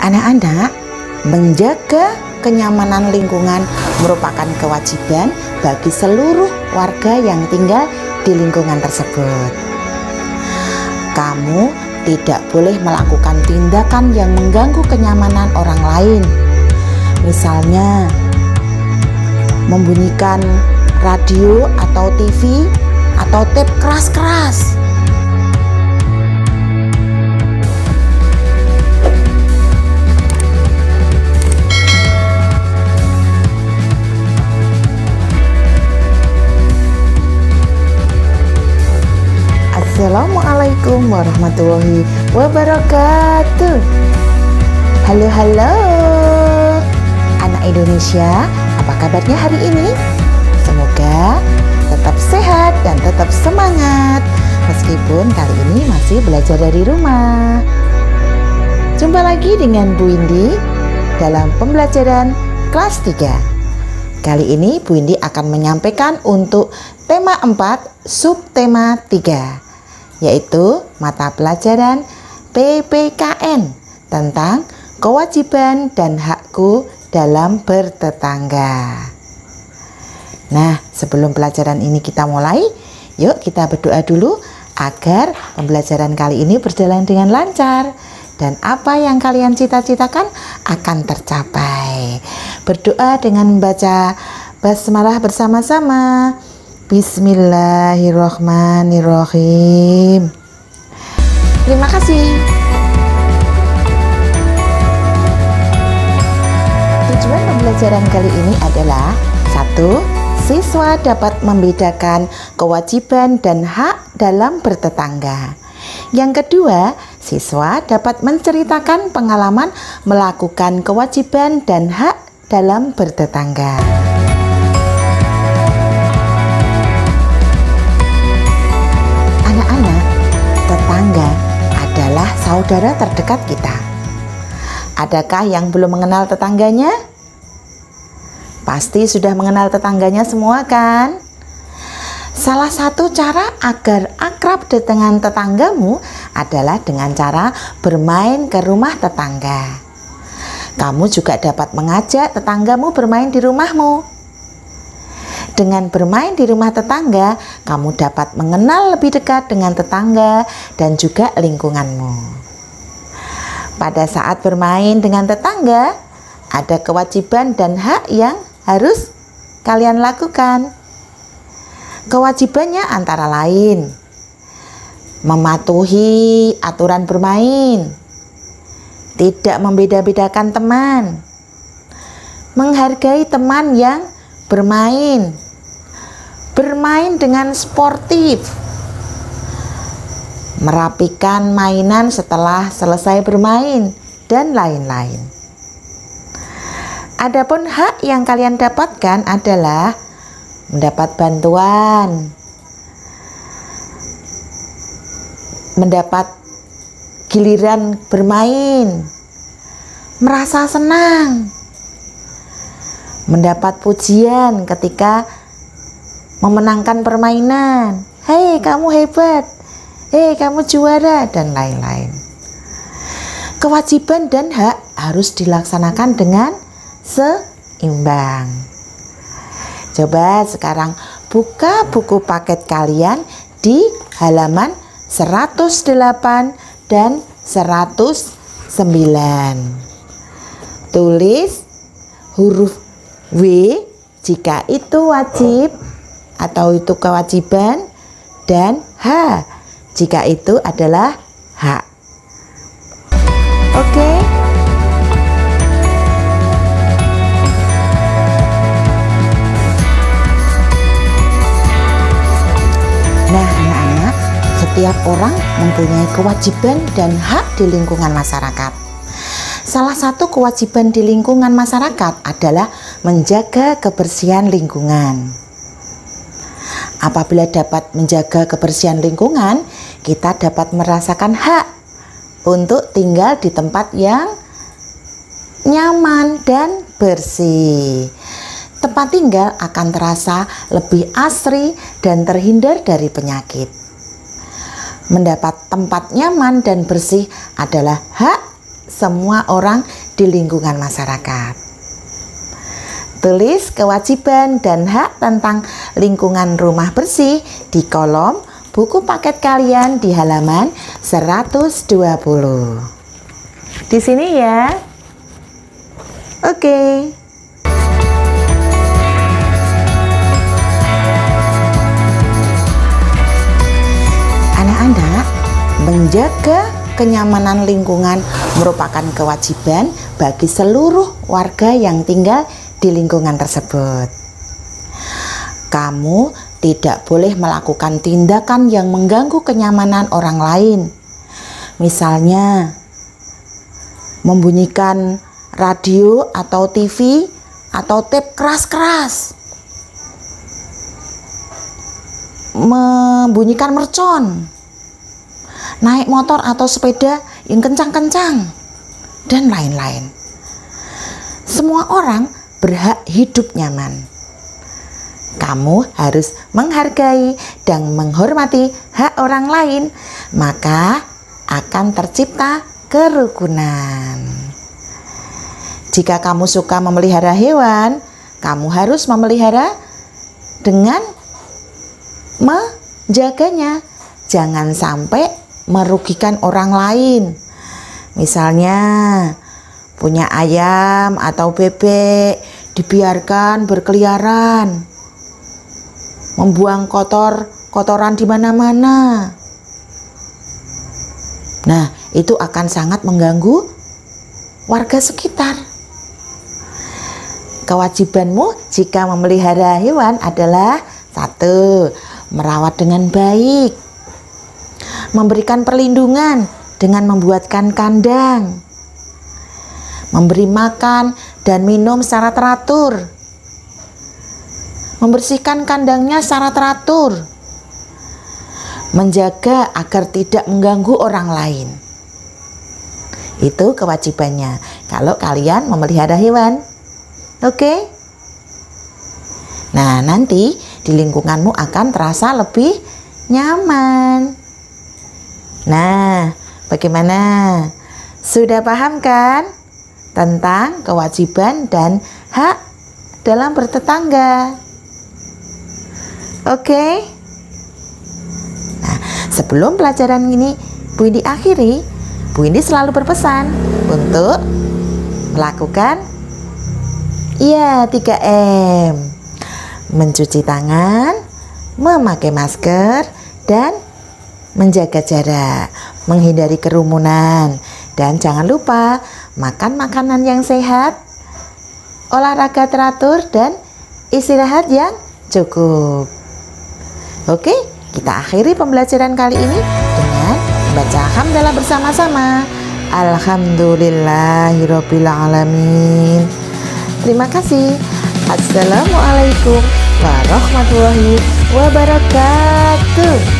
Anak-anak, menjaga kenyamanan lingkungan merupakan kewajiban bagi seluruh warga yang tinggal di lingkungan tersebut. Kamu tidak boleh melakukan tindakan yang mengganggu kenyamanan orang lain. Misalnya, membunyikan radio atau TV atau tape keras-keras warahmatullahi wabarakatuh. Halo halo. Anak Indonesia Apa kabarnya hari ini? Semoga tetap sehat dan tetap semangat. Meskipun kali ini masih belajar dari rumah. Jumpa lagi dengan Bu Indi Dalam pembelajaran kelas 3 Kali ini Bu Indi akan menyampaikan untuk tema 4 subtema 3 yaitu mata pelajaran PPKN tentang kewajiban dan hakku dalam bertetangga. Nah, sebelum pelajaran ini kita mulai, yuk kita berdoa dulu agar pembelajaran kali ini berjalan dengan lancar dan apa yang kalian cita-citakan akan tercapai. Berdoa dengan membaca basmalah bersama-sama. Bismillahirrohmanirrohim. Terima kasih. Tujuan pembelajaran kali ini adalah satu, siswa dapat membedakan kewajiban dan hak dalam bertetangga. Yang kedua, siswa dapat menceritakan pengalaman melakukan kewajiban dan hak dalam bertetangga. Saudara terdekat kita. Adakah yang belum mengenal tetangganya? Pasti sudah mengenal tetangganya semua kan? Salah satu cara agar akrab dengan tetanggamu adalah dengan cara bermain ke rumah tetangga. Kamu juga dapat mengajak tetanggamu bermain di rumahmu. Dengan bermain di rumah tetangga, kamu dapat mengenal lebih dekat dengan tetangga dan juga lingkunganmu. Pada saat bermain dengan tetangga, ada kewajiban dan hak yang harus kalian lakukan. Kewajibannya antara lain mematuhi aturan bermain, tidak membeda-bedakan teman, menghargai teman yang bermain, bermain dengan sportif, merapikan mainan setelah selesai bermain, dan lain-lain. Adapun hak yang kalian dapatkan adalah mendapat bantuan, mendapat giliran bermain, merasa senang, mendapat pujian ketika memenangkan permainan. Hei, kamu hebat! Hei kamu juara dan lain-lain. Kewajiban dan hak harus dilaksanakan dengan seimbang. Coba sekarang buka buku paket kalian di halaman 108 dan 109. Tulis huruf W jika itu wajib atau itu kewajiban dan H jika itu adalah hak. Oke. Nah, anak-anak, setiap orang mempunyai kewajiban dan hak di lingkungan masyarakat. Salah satu kewajiban di lingkungan masyarakat adalah menjaga kebersihan lingkungan. Apabila dapat menjaga kebersihan lingkungan, kita dapat merasakan hak untuk tinggal di tempat yang nyaman dan bersih. Tempat tinggal akan terasa lebih asri dan terhindar dari penyakit. Mendapat tempat nyaman dan bersih adalah hak semua orang di lingkungan masyarakat. Tulis kewajiban dan hak tentang lingkungan rumah bersih di kolom buku paket kalian di halaman 120. Di sini ya. Oke. Okay. Anak-anak, menjaga kenyamanan lingkungan merupakan kewajiban bagi seluruh warga yang tinggal di lingkungan tersebut. Kamu tidak boleh melakukan tindakan yang mengganggu kenyamanan orang lain. Misalnya, membunyikan radio atau TV atau tape keras-keras. Membunyikan mercon naik motor atau sepeda yang kencang-kencang, dan lain-lain. Semua orang berhak hidup nyaman. Kamu harus menghargai dan menghormati hak orang lain, maka akan tercipta kerukunan. Jika kamu suka memelihara hewan, kamu harus memelihara dengan menjaganya. Jangan sampai merugikan orang lain. Misalnya, punya ayam atau bebek dibiarkan berkeliaran, membuang kotor kotoran di mana-mana. Nah, itu akan sangat mengganggu warga sekitar. Kewajibanmu jika memelihara hewan adalah satu, merawat dengan baik memberikan perlindungan dengan membuatkan kandang, memberi makan dan minum secara teratur, membersihkan kandangnya secara teratur, menjaga agar tidak mengganggu orang lain. Itu kewajibannya kalau kalian memelihara hewan. Oke? Okay? Nah, nanti di lingkunganmu akan terasa lebih nyaman. Nah, bagaimana? Sudah paham kan tentang kewajiban dan hak dalam bertetangga? Oke. Nah, sebelum pelajaran ini Bu Indi akhiri, Bu Indi selalu berpesan untuk melakukan Iya, 3M. Mencuci tangan, memakai masker, dan menjaga jarak, menghindari kerumunan, dan jangan lupa makan makanan yang sehat, olahraga teratur, dan istirahat yang cukup. Oke, kita akhiri pembelajaran kali ini dengan membaca hamdalah bersama-sama. Alhamdulillahirobbilalamin. Terima kasih. Assalamualaikum warahmatullahi wabarakatuh.